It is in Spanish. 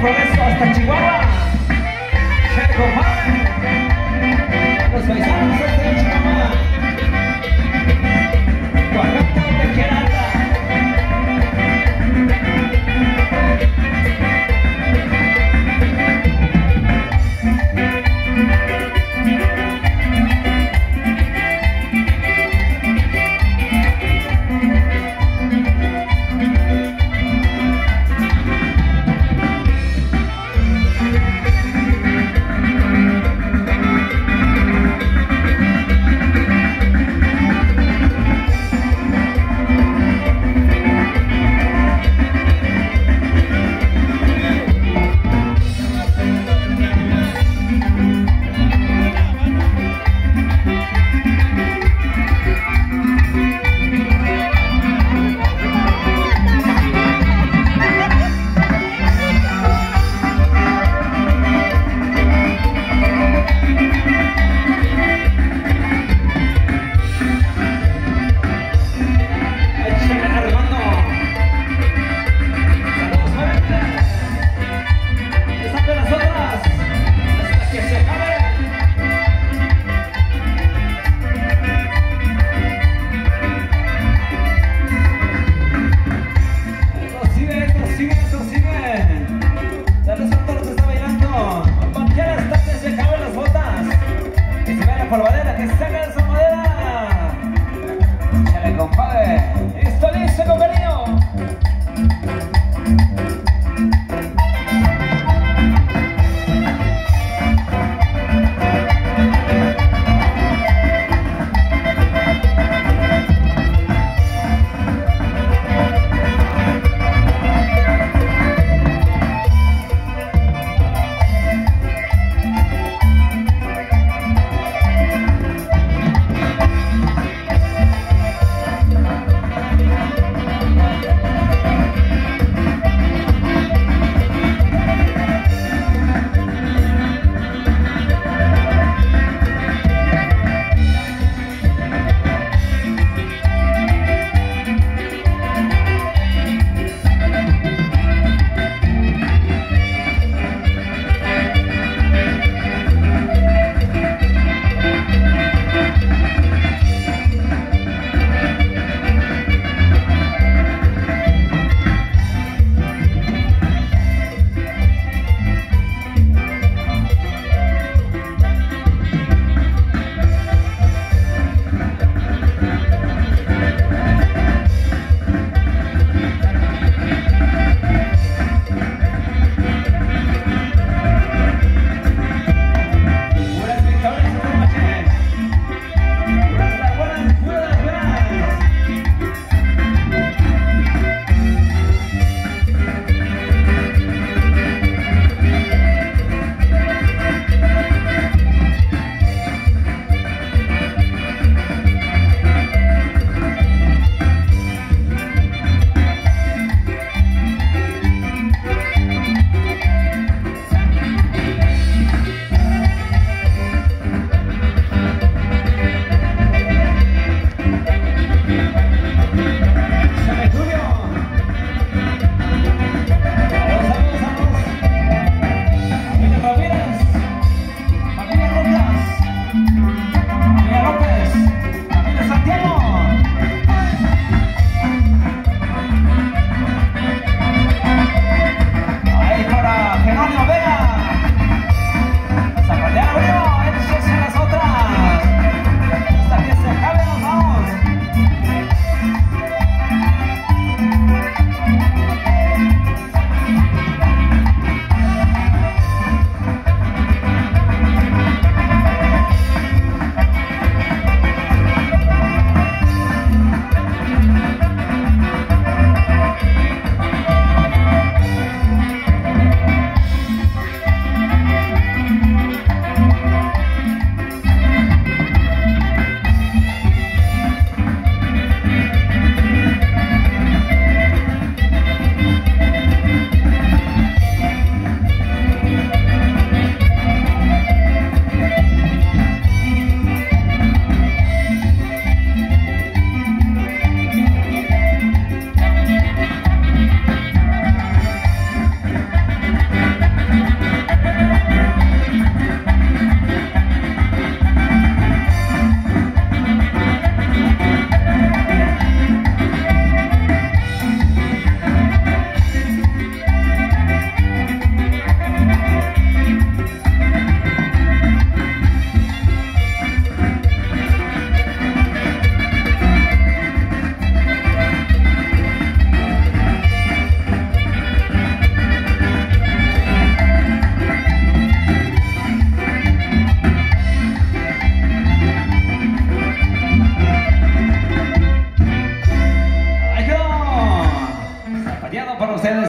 con eso hasta Chihuahua. Los paisanos hasta Chihuahua. Oaxaca, te quiero. é.